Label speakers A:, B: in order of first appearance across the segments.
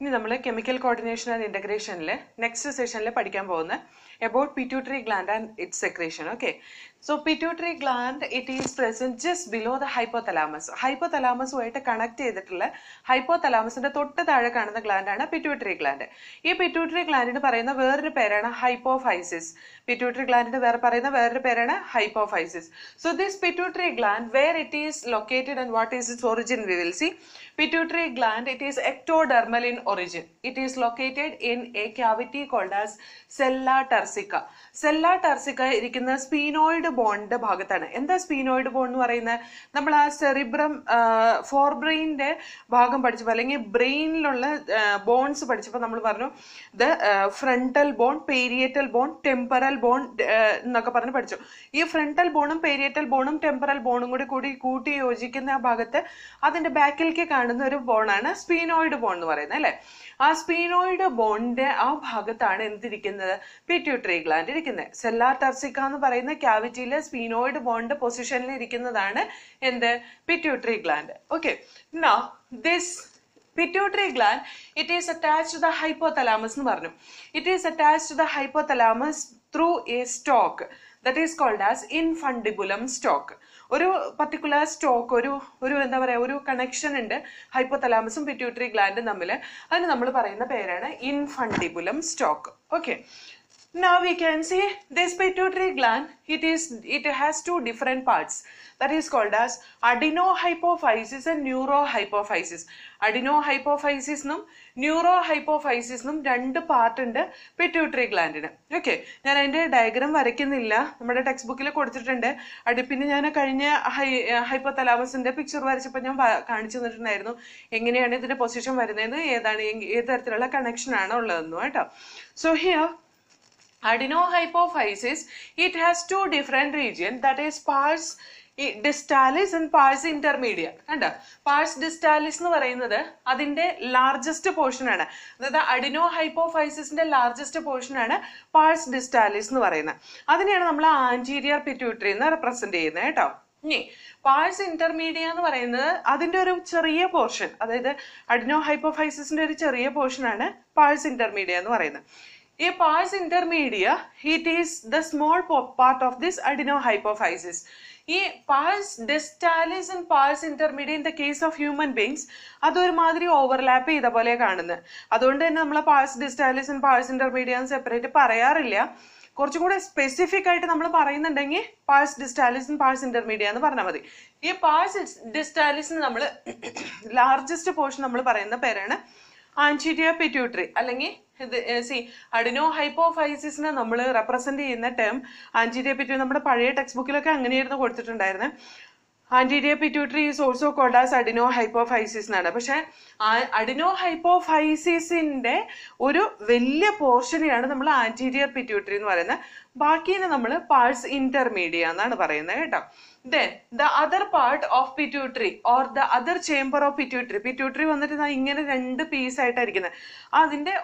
A: ഇനി നമ്മൾ chemical coordination and ഇന്റഗ്രേഷനിൽ നെക്സ്റ്റ് സെഷനിൽ പഠിക്കാൻ പോകുന്ന about pituitary gland and its secretion okay so pituitary gland it is present just below the hypothalamus ഹൈപ്പോതലാമസുമായിട്ട് connect ചെയ്തിട്ടുള്ള ഹൈപ്പോതലാമസിന്റെ തൊട്ട് താഴെ കാണുന്ന ഗ്ലാൻഡാണ് പിറ്റ്യൂട്ടറി ഗ്ലാൻഡ് ഈ പിറ്റ്യൂട്ടറി ഗ്ലാൻഡിന് പറയുന്ന വേറൊരു പേരാണ് ഹൈപ്പോഫൈസിസ് പിറ്റ്യൂട്ടറി ഗ്ലാൻഡിന് വേറെ പറയുന്ന വേറൊരു പേരാണ് hypophysis so this pituitary gland where it is located and what is its origin will see pituitary gland it is ectodermal in origin. It is located in a cavity called as cella turcica cella turcica ഇരിക്കുന്ന sphenoid ബോണിന്റെ ഭാഗത്താണ്. എന്താ sphenoid bone എന്ന് പറയുന്നത്? നമ്മൾ ആ cerebrum four ബ്രെയിനിന്റെ ഭാഗം പഠിച്ചപ്പോൾ അല്ലെങ്കിൽ ബ്രെയിനിലുള്ള ബോൺസ് പഠിച്ചപ്പോൾ നമ്മൾ പറഞ്ഞു the frontal bone parietal bone temporal bone എന്നൊക്കെ പറഞ്ഞ് പഠിച്ചു. ഈ ഫ്രണ്ടൽ ബോണും പേരിയറ്റൽ ബോണും ടെമ്പറൽ ബോണും കൂടി കൂടി കൂട്ടി യോജിക്കുന്ന ആ ഭാഗത്ത് അതിന്റെ ബാക്കിലേക്ക് കാണുന്ന ഒരു ബോണാണ് സ്പീനോയിഡ് ബോൺ എന്ന് പറയുന്നത് അല്ലെ? ആ സ്പീനോയിഡ് ബോണിന്റെ ആ ഭാഗത്താണ് എന്തിരിക്കുന്നത്? പിറ്റ്യൂട്ടറി ഗ്ലാൻഡ് ഇരിക്കുന്നത് സെല്ലാർ ടർസിക്ക എന്ന് പറയുന്ന ക്യാവിറ്റിയിലെ സ്പീനോയിഡ് ബോണിന്റെ പൊസിഷനിൽ ഇരിക്കുന്നതാണ് എന്ത്? Pituitary gland okay this pituitary gland it is attach to the hypothalamus എന്ന് പറഞ്ഞു. It is attach to the hypothalamus through a stalk that is called as infundibulum stalk ഒരു പർട്ടിക്കുലർ സ്റ്റോക്ക് ഒരു ഒരു എന്താ പറയുക ഒരു കണക്ഷൻ ഉണ്ട് ഹൈപ്പോതലാമസും പിറ്റ്യൂട്ടറി ഗ്ലാൻഡും തമ്മിൽ അതിന് നമ്മൾ പറയുന്ന പേരാണ് infundibulum stalk okay now we can see this pituitary gland it is it has two different parts that is called as adeno hypophysis and neuro hypophysis adeno hypophysis എന്നും neurohypophysis ഹൈപ്പോഫൈസിസിനും രണ്ട് part ഉണ്ട് pituitary ഗ്ലാൻഡിന് okay ഞാൻ അതിന്റെ diagram വരയ്ക്കുന്നില്ല. നമ്മുടെ text ബുക്കിൽ കൊടുത്തിട്ടുണ്ട്. അടുപ്പിന് ഞാൻ കഴിഞ്ഞ ഹൈ ഹൈപ്പോ തലാമസിന്റെ പിക്ചർ വരച്ചപ്പോൾ ഞാൻ കാണിച്ചു തന്നിട്ടുണ്ടായിരുന്നു. എങ്ങനെയാണ് ഇതിന്റെ പൊസിഷൻ വരുന്നത്? ഏതാണ് ഏത് തരത്തിലുള്ള കണക്ഷൻ ആണ് ഉള്ളതെന്നും കേട്ടോ. So here adenohypophysis it has two different region that is pars i- distalis and pars intermediate കണ്ട? പാഴ്സ് ഡിസ്റ്റാലിസ് എന്ന് പറയുന്നത് അതിന്റെ ലാർജസ്റ്റ് പോർഷൻ ആണ്. അതായത് അഡിനോ ഹൈപ്പോഫൈസിന്റെ ലാർജസ്റ്റ് പോർഷൻ ആണ് പാഴ്സ് ഡിസ്റ്റാലിസ് എന്ന് പറയുന്നത്. അതിനെയാണ് നമ്മൾ ആന്റീരിയർ പിറ്റ്യൂട്ടറി എന്ന് റെപ്രസെന്റ് ചെയ്യുന്നത് കേട്ടോ. ഇനി പാഴ്സ് ഇന്റർമീഡിയ എന്ന് പറയുന്നത് അതിന്റെ ഒരു ചെറിയ പോർഷൻ അതായത് അഡിനോ ഹൈപ്പോഫൈസിന്റെ ഒരു ചെറിയ പോർഷൻ ആണ് പാഴ്സ് ഇന്റർമീഡിയ എന്ന് പറയുന്നത്. ഈ pars intermedia it is the small part of this adenohypophysis ഈ pars distalis and pars intermedia in the case of human beings അതൊരുമാതിരി overlap ചെയ്ത പോലെ കാണുന്നത് അതുകൊണ്ട് തന്നെ നമ്മൾ pars distalis and pars intermedia separate പറയാറില്ല. കുറച്ചും കൂടെ സ്പെസിഫിക് ആയിട്ട് നമ്മൾ പറയുന്നുണ്ടെങ്കിൽ പാഴ്സ് ഡിസ്റ്റാലിസ് പാഴ്സ് ഇന്റർമീഡിയ എന്ന് പറഞ്ഞാൽ മതി. ഈ പാഴ്സ് ഡിസ്റ്റാലിസ് നമ്മൾ ലാർജസ്റ്റ് പോർഷൻ നമ്മൾ പറയുന്ന പേരാണ് ആന്റീരിയർ പെറ്റ്യൂട്രി അല്ലെങ്കിൽ സി അഡിനോ ഹൈപ്പോഫൈസിസിനെ നമ്മൾ റെപ്രസെന്റ് ചെയ്യുന്ന ടേം ആന്റീരിയർ പിറ്റ്യൂ നമ്മുടെ പഴയ ടെക്സ്റ്റ് ബുക്കിലൊക്കെ അങ്ങനെയായിരുന്നു കൊടുത്തിട്ടുണ്ടായിരുന്നത് anterior pituitary is also called as adeno hypophysis എന്നാണ് പക്ഷെ അഡിനോ ഹൈപ്പോഫൈസിസിന്റെ ഒരു വലിയ പോർഷനെയാണ് നമ്മൾ ആന്റീരിയർ പിറ്റ്യൂട്ടറി എന്ന് പറയുന്നത് ബാക്കിനെ നമ്മൾ പാഴ്സ് ഇന്റർമീഡിയ എന്നാണ് പറയുന്നത് കേട്ടോ. Then the other part of pituitary or the other chamber of pituitary pituitary വന്നിട്ട് ഇങ്ങനെ രണ്ട് പീസ് ആയിട്ടായിരിക്കുന്നത് അതിന്റെ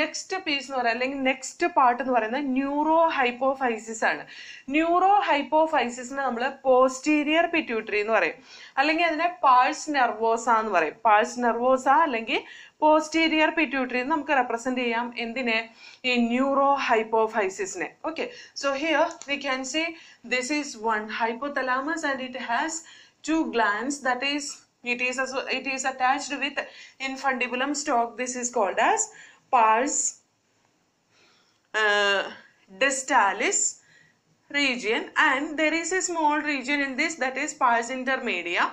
A: നെക്സ്റ്റ് പീസ് എന്ന് പറയുന്നത് അല്ലെങ്കിൽ നെക്സ്റ്റ് പാർട്ട് എന്ന് പറയുന്നത് ന്യൂറോ ഹൈപ്പോഫൈസിസ് ആണ്. ന്യൂറോ ഹൈപ്പോഫൈസിസിനെ നമ്മൾ പോസ്റ്റീരിയർ പിറ്റ്യൂട്ടറി എന്ന് പറയും. അല്ലെങ്കിൽ അതിനെ പാൾസ് നെർവോസ എന്ന് പറയും. പാൾസ് നെർവോസ അല്ലെങ്കിൽ പോസ്റ്റീരിയർ പിറ്റ്യൂട്ടറി എന്ന് നമുക്ക് റെപ്രസെന്റ് ചെയ്യാം എന്തിനെ ഈ neuro ഹൈപ്പോഫൈസിസിനെ okay so here we can say this is one hypothalamus and it has two glands that is it is also, it is attached with infundibulum stalk this is called as pars uh, distalis region and there is a small region in this that is pars intermedia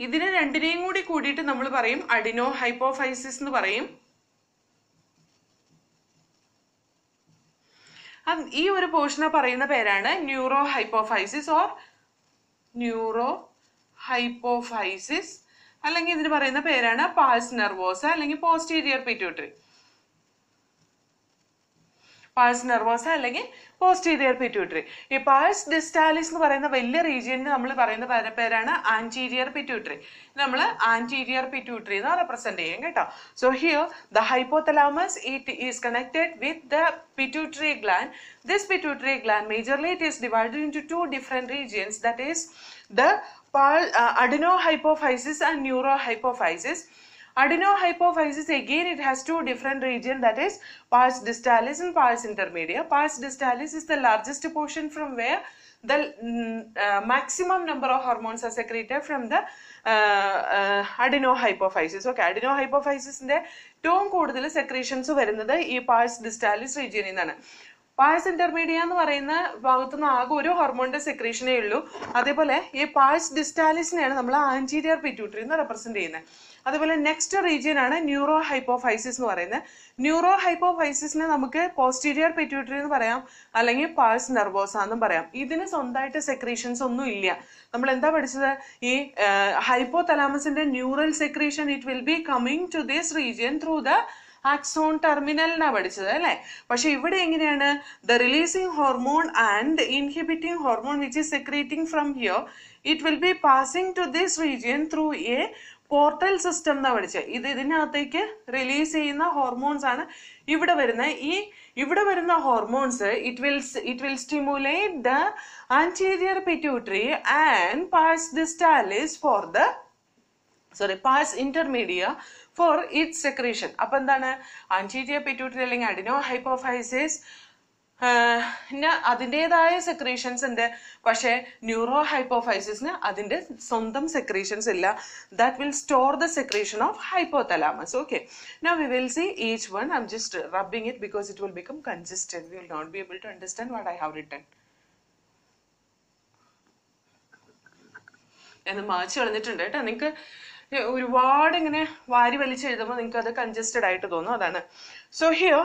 A: ഇതിനെ രണ്ടിനെയും കൂടി കൂടിയിട്ട് നമ്മൾ പറയും adeno hypophysis എന്ന് പറയും. ഈ ഒരു പോർഷനെ പറയുന്ന പേരാണ് neuro hypophysis or neuro hypophysis അല്ലെങ്കിൽ ഇതിന് പറയുന്ന പേരാണ് പാൾസ് നെർവോസ അല്ലെങ്കിൽ പോസ്റ്റീരിയർ പിറ്റ്യൂട്ടറി പാഴ്സ് നെർവോസ അല്ലെങ്കിൽ പോസ്റ്റീരിയർ പിറ്റ്യൂട്ടറി ഈ പാഴ്സ് ഡിസ്റ്റാലിസ് എന്ന് പറയുന്ന വലിയ റീജിയന് നമ്മൾ പറയുന്ന പല പേരാണ് ആന്റീരിയർ പിറ്റ്യൂട്ടറി നമ്മൾ ആന്റീരിയർ പിറ്റ്യൂട്ടറി എന്ന് റെപ്രസെന്റ് ചെയ്യും കേട്ടോ. So here the hypothalamus it is connected with the pituitary gland this pituitary gland majorly it is divided into two different regions that is the adeno hypophysis and neuro neurohypophysis. Adenohypophysis again it has two different region that is pars distalis and pars intermedia pars distalis is the largest portion from where the mm, uh, maximum number of hormones are secreted from the uh, uh, adenohypophysis okay adenohypophysis ന്റെ ഏറ്റവും കൂടുതൽ secretions വരുന്നത് ഈ pars distalis റീജിയനിൽ നിന്നാണ് parse ഇന്റർമീഡിയ എന്ന് പറയുന്ന ഭാഗത്തു നിന്ന് ആകെ ഒരു ഹോർമോണിന്റെ സെക്രീഷനേ ഉള്ളൂ അതേപോലെ ഈ പാഴ്സ് ഡിസ്റ്റാലിസിനെയാണ് നമ്മൾ ആന്റീരിയർ പിറ്റ്യൂട്ടറി എന്ന് റെപ്രസെന്റ് ചെയ്യുന്നത് അതുപോലെ നെക്സ്റ്റ് റീജിയൻ ആണ് ന്യൂറോ ഹൈപ്പോഫൈസിസ് എന്ന് പറയുന്നത്. ന്യൂറോ ഹൈപ്പോഫൈസിസിനെ നമുക്ക് പോസ്റ്റീരിയർ പെറ്റ്യൂട്ടറി എന്ന് പറയാം അല്ലെങ്കിൽ പാഴ്സ് നെർവോസ എന്നും പറയാം. ഇതിന് സ്വന്തമായിട്ട് സെക്രീഷൻസ് ഒന്നും ഇല്ല. നമ്മൾ എന്താ പഠിച്ചത്? ഈ ഹൈപ്പോ തലാമസിന്റെ neural secretion it will be coming to this region through the axon ടെർമിനലിനാണ് പഠിച്ചത് അല്ലേ? പക്ഷെ ഇവിടെ എങ്ങനെയാണ്? The releasing hormone and inhibiting hormone which is secreting from here it will be passing to this region through a portal system എന്നാ പഠിച്ചത് ഇത് ഇതിനകത്തേക്ക് release ചെയ്യുന്ന ഹോർമോൺസ് ആണ് ഇവിടെ വരുന്ന ഈ ഇവിടെ വരുന്ന hormones it will it will stimulate the anterior pituitary and pars distalis for the sorry pars intermedia for it secretion അപ്പൊ എന്താണ്? ആന്റീരിയർ പിറ്റ്യൂട്ടറി അല്ലെങ്കിൽ അഡിനോ ഹൈപ്പോഫൈസിസ് അതിന്റെതായ സെക്രീഷൻസ് ഉണ്ട്. പക്ഷേ ന്യൂറോ ഹൈപ്പോഫൈസിസിന് അതിന്റെ സ്വന്തം സെക്രീഷൻസ് ഇല്ല. That will store the secretion of hypothalamus okay now we will see each one I'm just rubbing it because it will become consistent will not be able to understand what I have written എന്ന് മാച്ച് കളഞ്ഞിട്ടുണ്ട് കേട്ടോ. നിങ്ങൾക്ക് ഒരുപാട് ഇങ്ങനെ വാരി വലിച്ചെഴുതുമ്പോൾ നിങ്ങൾക്ക് അത് കൺജസ്റ്റഡ് ആയിട്ട് തോന്നും. അതാണ്. So here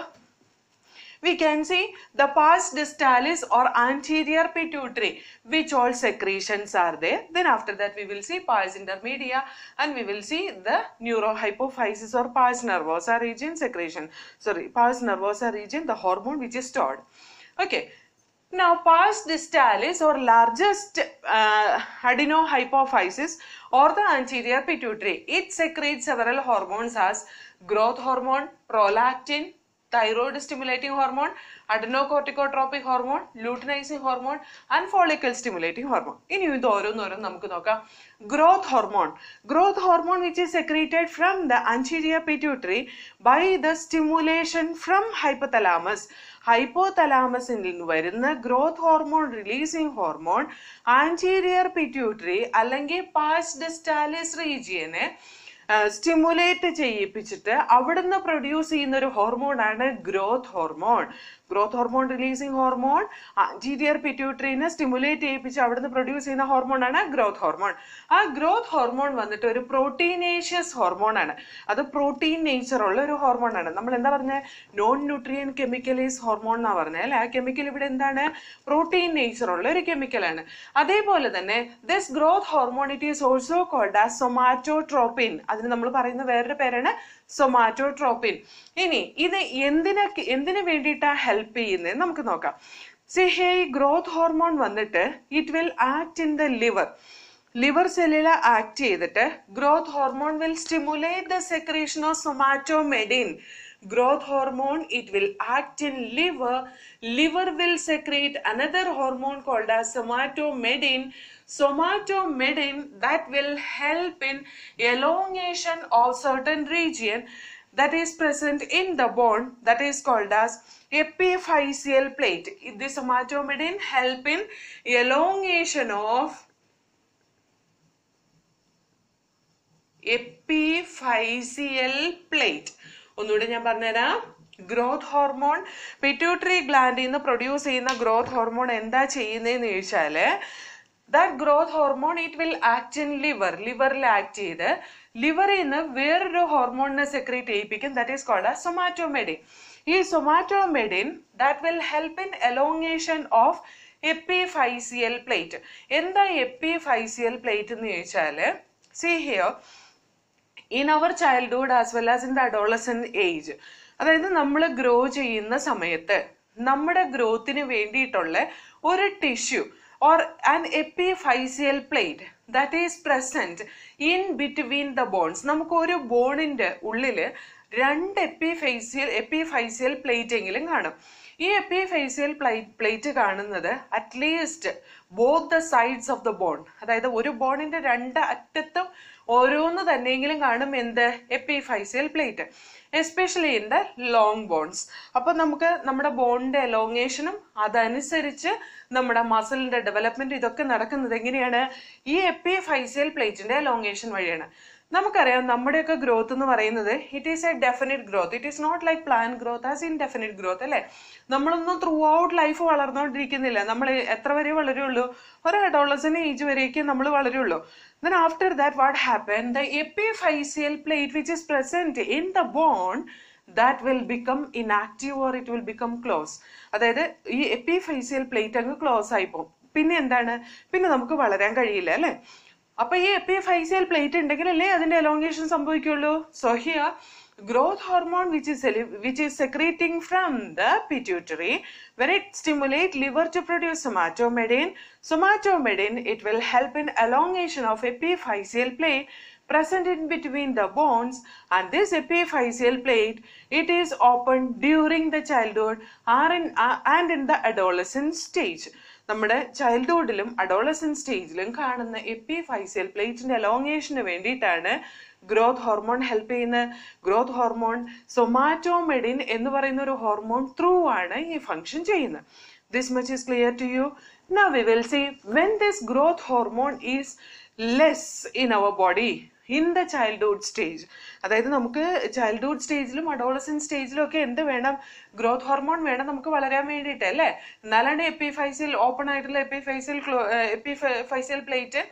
A: we can see the pars distalis or anterior pituitary which all secretions are there. Then after that we will see pars intermedia and we will see the neurohypophysis or pars nervosa region secretion. Sorry pars nervosa region the hormone which is stored. Okay. Now pars distalis or largest uh, adenohypophysis or the anterior pituitary it secretes several hormones as growth hormone prolactin thyroid stimulating hormone, adenocorticotropic hormone, luteinizing hormone and follicle stimulating hormone. ഇനി ഇത് ഓരോന്നോരോന്ന് നമുക്ക് നോക്കാം growth hormone growth hormone which is secreted from the anterior pituitary by the stimulation from hypothalamus. ഹൈപ്പോതലാമസിൽ നിന്ന് വരുന്ന growth hormone releasing hormone anterior pituitary അല്ലെങ്കിൽ പാസ്റ്റ് ഡിസ്റ്റാലിസ് റീജിയനെ സ്റ്റിമുലേറ്റ് ചെയ്യിപ്പിച്ചിട്ട് അവിടുന്ന് പ്രൊഡ്യൂസ് ചെയ്യുന്ന ഒരു ഹോർമോണാണ് growth hormone growth hormone releasing hormone anterior പിറ്റ്യൂട്ടറിനെ stimulate ചെയ്യിപ്പിച്ച് അവിടുന്ന് പ്രൊഡ്യൂസ് ചെയ്യുന്ന ഹോർമോൺ ആണ് ഗ്രോത്ത് ഹോർമോൺ ആ ഗ്രോത്ത് ഹോർമോൺ വന്നിട്ട് ഒരു പ്രോട്ടീനേഷ്യസ് ഹോർമോൺ ആണ്. അത് പ്രോട്ടീൻ നേച്ചർ ഉള്ള ഒരു ഹോർമോൺ ആണ്. നമ്മൾ എന്താ പറഞ്ഞത് നോൺ ന്യൂട്രിയൻ കെമിക്കലീസ് ഹോർമോൺ എന്നാ പറഞ്ഞത് അല്ലെ? ആ കെമിക്കൽ ഇവിടെ എന്താണ്? പ്രോട്ടീൻ നേച്ചർ ഉള്ള ഒരു കെമിക്കലാണ് അതേപോലെ തന്നെ this growth hormone it is also called ആ സൊമാറ്റോട്രോപ്പിൻ അതിന് നമ്മൾ പറയുന്ന വേറൊരു പേരാണ് സൊമാറ്റോട്രോപ്പിൻ ഇനി ഇത് എന്തിനൊക്കെ എന്തിനു വേണ്ടിയിട്ടാ ഹെൽപ്പ് ചെയ്യുന്നത് നമുക്ക് നോക്കാം. സി ഹേ ഗ്രോത്ത് ഹോർമോൺ വന്നിട്ട് it will act in the liver liver സെല്ലിൽ ആക്ട് ചെയ്തിട്ട് growth hormone will stimulate the secretion of somatomedin growth hormone it will act in liver. Liver will secrete another hormone called as somatomedin somatomedin that will help in elongation of certain region that is present in the bone that is called as epiphyseal plate this somatomedin help in elongation of epiphyseal plate ഒന്നുകൂടെ ഞാൻ പറഞ്ഞുതരാം growth hormone pituitary ഗ്ലാൻഡിൽ നിന്ന് produce ചെയ്യുന്ന growth hormone എന്താ ചെയ്യുന്നതെന്ന് ചോദിച്ചാൽ that growth hormone it will act in liver ലിവറിൽ act ചെയ്ത് ലിവറിൽ നിന്ന് വേറൊരു ഹോർമോണിനെ സെക്രീറ്റ് ചെയ്യിപ്പിക്കും. ദാറ്റ് ഈസ് കോൾഡ് സൊമാറ്റോമെഡിൻ ഈ somatomedin that will help in elongation of epiphyseal plate എന്താ എപ്പിഫൈസിയൽ പ്ലേറ്റ് എന്ന് ചോദിച്ചാൽ see here in our childhood as well as in the adolescent age അതായത് നമ്മൾ ഗ്രോ ചെയ്യുന്ന സമയത്ത് നമ്മുടെ ഗ്രോത്തിന് വേണ്ടിയിട്ടുള്ള ഒരു tissue or an epiphyseal plate that is present in between the bones നമുക്ക് ഒരു ബോണിന്റെ ഉള്ളിൽ രണ്ട് എപ്പിഫൈസിയൽ എപ്പിഫൈസിയൽ പ്ലേറ്റ് എങ്കിലും കാണും. ഈ എപ്പിഫൈസിയൽ പ്ലേറ്റ് കാണുന്നത് at least both the sides of the bone അതായത് ഒരു ബോണിന്റെ രണ്ട് അറ്റത്തും ഓരോന്ന് തന്നെയെങ്കിലും കാണും എന്ത്? Epiphyseal plate. Especially in the long bones അപ്പോൾ നമുക്ക് നമ്മുടെ ബോണിന്റെ എലോങ്ങേഷനും അതനുസരിച്ച് നമ്മുടെ മസിലിന്റെ ഡെവലപ്മെന്റ് ഇതൊക്കെ നടക്കുന്നത് എങ്ങനെയാണ്? ഈ എപ്പിഫൈസിയൽ പ്ലേറ്റിന്റെ എലോങ്ങേഷൻ വഴിയാണ്. നമുക്കറിയാം നമ്മുടെയൊക്കെ ഗ്രോത്ത് എന്ന് പറയുന്നത് it is a definite growth it is not like plant growth as indefinite growth അല്ലേ? നമ്മളൊന്നും ത്രൂ ഔട്ട് ലൈഫ് വളർന്നുകൊണ്ടിരിക്കുന്നില്ല. നമ്മൾ എത്ര വരെ വളരുള്ളൂ? ഒരു അഡോളസൻ ഏജ് വരെയൊക്കെ നമ്മൾ വളരുള്ളൂ. Then after that what happened the epiphyseal plate which is present in the bone that will become inactive or it will become close അതായത് ഈ എപ്പിഫൈസിയൽ പ്ലേറ്റ് അങ്ങ് ക്ലോസ് ആയി പോകും പിന്നെ എന്താണ് പിന്നെ നമുക്ക് വളരാൻ കഴിയില്ല അല്ലെ അപ്പൊ ഈ എപ്പിഫൈസിയൽ പ്ലേറ്റ് ഉണ്ടെങ്കിലല്ലേ അതിന്റെ elongation സംഭവിക്കുള്ളൂ so here growth hormone which is which is secreting from the pituitary when it stimulate liver to produce somatomedin somatomedin it will help in elongation of epiphyseal plate present in between the bones and this epiphyseal plate it is opened during the childhood or in, uh, and in the adolescent stage നമ്മുടെ ചൈൽഡ്ഹുഡിലും adolescent സ്റ്റേജിലും കാണുന്ന epiphyseal പ്ലേറ്റിന്റെ അലോങ്ങേഷന് വേണ്ടിയിട്ടാണ് growth hormone help ചെയ്യുന്ന growth hormone somatomedin എന്ന് പറയുന്ന ഒരു hormone through ആണ് ഈ ഫംഗ്ഷൻ ചെയ്യുന്നത്. This much is clear to you now we will see when this growth hormone is less in our body in the childhood stage അതായത് നമുക്ക് childhood സ്റ്റേജിലും adolescent സ്റ്റേജിലും ഒക്കെ എന്ത് വേണം? ഗ്രോത്ത് ഹോർമോൺ വേണം നമുക്ക് വളരാൻ വേണ്ടിയിട്ട് അല്ലേ? എന്നാലാണ് എപ്പിഫൈസിൽ ഓപ്പൺ ആയിട്ടുള്ള എപ്പിഫൈസിൽ എപ്പിഫൈസിൽ പ്ലേറ്റ്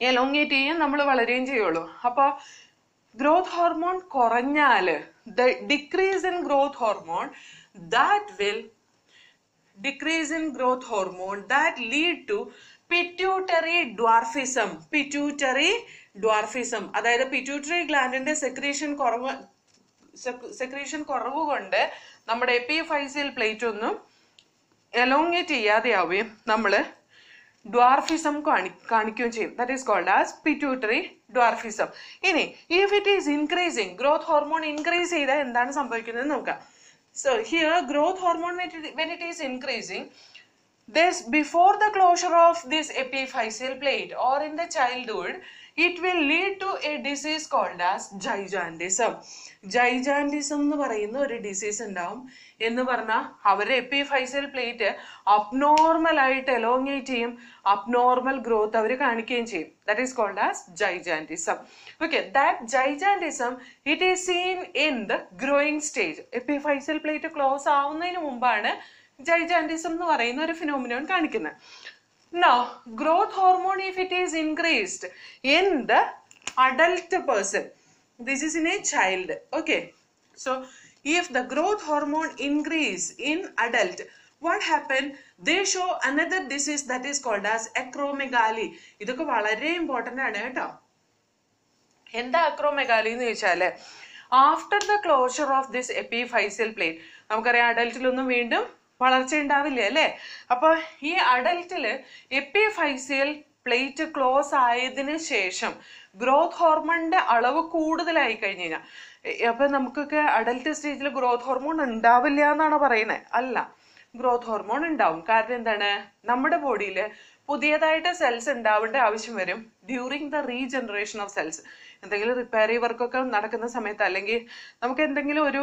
A: എലോങ്ങേറ്റ് ചെയ്യും നമ്മൾ വളരുകയും ചെയ്യുള്ളൂ. അപ്പൊ ഗ്രോത്ത് ഹോർമോൺ കുറഞ്ഞാൽ decrease in growth hormone that will decrease in growth hormone that lead to pituitary dwarfism pituitary dwarfism അതായത് പിറ്റ്യൂട്ടറി ഗ്ലാൻഡിന്റെ സെക്രീഷൻ കുറവ് സെക്രീഷൻ കുറവ് കൊണ്ട് നമ്മുടെ എപ്പിഫൈസിയൽ പ്ലേറ്റ് ഒന്നും എലോങ്ങേറ്റ് ചെയ്യാതെയാവുകയും നമ്മൾ ഡ്വാർഫിസം കാണി കാണിക്കുകയും ചെയ്യും that is called as pituitary dwarfism ഇനി if it is increasing growth hormone increase ചെയ്താൽ എന്താണ് സംഭവിക്കുന്നത് നോക്കാം So here growth hormone when it, when it is increasing, this before the closure of this epiphyseal plate or in the childhood, it will lead to a disease called as gigantism gigantism എന്ന് പറയുന്ന ഒരു disease ഉണ്ടാവും. എന്ന് പറഞ്ഞാൽ അവരുടെ epiphyseal plate abnormal ആയിട്ട് elongate ചെയ്യും. Abnormal growth അവർ കാണിക്കുകയും ചെയ്യും. That is called as gigantism okay that gigantism it is seen in the growing stage epiphyseal plate close ആവുന്നതിന് മുമ്പാണ് ജൈജാൻഡിസം എന്ന് പറയുന്ന ഒരു ഫിനോമിനോൺ കാണിക്കുന്നത്. Now, growth hormone, if it is increased in the adult person, this is in a child. Okay. So, if the growth hormone increase in adult, what happen? They show another disease that is called as acromegaly. ഇതൊക്കെ വളരെ important ആണ് കേട്ടോ എന്താ acromegaly എന്ന് ചോദിച്ചാൽ after the closure of this epiphyseal plate നമുക്കറിയാം അഡൽറ്റിലൊന്നും വീണ്ടും വളർച്ച ഉണ്ടാവില്ല അല്ലേ? അപ്പൊ ഈ അഡൽറ്റിൽ എപ്പിഫൈസിയൽ പ്ലേറ്റ് ക്ലോസ് ആയതിന് ശേഷം ഗ്രോത്ത് ഹോർമോണിന്റെ അളവ് കൂടുതലായി കഴിഞ്ഞു കഴിഞ്ഞാൽ അപ്പൊ നമുക്കൊക്കെ അഡൽട്ട് സ്റ്റേജിൽ ഗ്രോത്ത് ഹോർമോൺ ഉണ്ടാവില്ല എന്നാണ് പറയുന്നത് അല്ല. ഗ്രോത്ത് ഹോർമോൺ ഉണ്ടാവും. കാരണം എന്താണ്? നമ്മുടെ ബോഡിയിൽ പുതിയതായിട്ട് സെൽസ് ഉണ്ടാവേണ്ട ആവശ്യം വരും during the regeneration of cells എന്തെങ്കിലും റിപ്പയറി വർക്കൊക്കെ നടക്കുന്ന സമയത്ത് അല്ലെങ്കിൽ നമുക്ക് എന്തെങ്കിലും ഒരു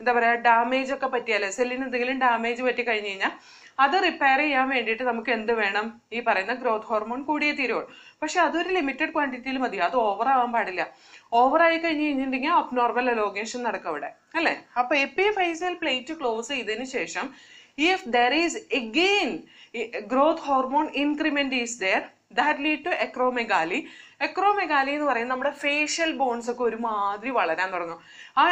A: എന്താ പറയുക ഡാമേജ് ഒക്കെ പറ്റിയാലേ സെല്ലിന് എന്തെങ്കിലും ഡാമേജ് പറ്റി കഴിഞ്ഞ് കഴിഞ്ഞാൽ അത് റിപ്പയർ ചെയ്യാൻ വേണ്ടിയിട്ട് നമുക്ക് എന്ത് വേണം? ഈ പറയുന്ന ഗ്രോത്ത് ഹോർമോൺ കൂടിയേ തീരുള്ളൂ. പക്ഷെ അതൊരു ലിമിറ്റഡ് ക്വാണ്ടിറ്റിയിൽ മതി. അത് ഓവർ ആവാൻ പാടില്ല. ഓവർ ആയി കഴിഞ്ഞ് കഴിഞ്ഞിട്ടുണ്ടെങ്കിൽ അബ്നോർമൽ അലോഗേഷൻ നടക്കും അവിടെ. അല്ലെ? അപ്പൊ എപ്പി ഫൈസൽ പ്ലേറ്റ് ക്ലോസ് ചെയ്തതിന് ശേഷം if there is again growth hormone increment is there that lead to acromegaly. Acromegaly എന്ന് പറയുന്നത് നമ്മുടെ ഫേഷ്യൽ ബോൺസ് ഒക്കെ ഒരുമാതിരി വളരാൻ തുടങ്ങും. ആ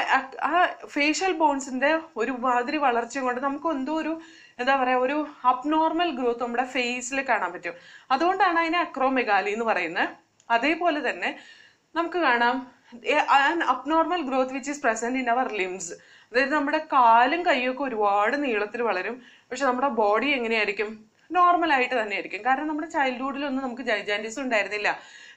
A: ആ ഫേഷ്യൽ ബോൺസിന്റെ ഒരുമാതിരി വളർച്ച കൊണ്ട് നമുക്ക് എന്തോ ഒരു എന്താ പറയുക ഒരു അബ്നോർമൽ ഗ്രോത്ത് നമ്മുടെ ഫേസിൽ കാണാൻ പറ്റും. അതുകൊണ്ടാണ് അതിനെ അക്രോമെഗാലി എന്ന് പറയുന്നത്. അതേപോലെ തന്നെ നമുക്ക് കാണാം an abnormal growth which is present in our limbs അതായത് നമ്മുടെ കാലും കൈയൊക്കെ ഒരുപാട് നീളത്തിൽ വളരും. പക്ഷെ നമ്മുടെ ബോഡി എങ്ങനെയായിരിക്കും? നോർമൽ ആയിട്ട് തന്നെ ആയിരിക്കും കാരണം നമ്മുടെ ചൈൽഡ്ഹുഡിലൊന്നും നമുക്ക് ജൈജാന്റീസ് ഉണ്ടായിരുന്നില്ല.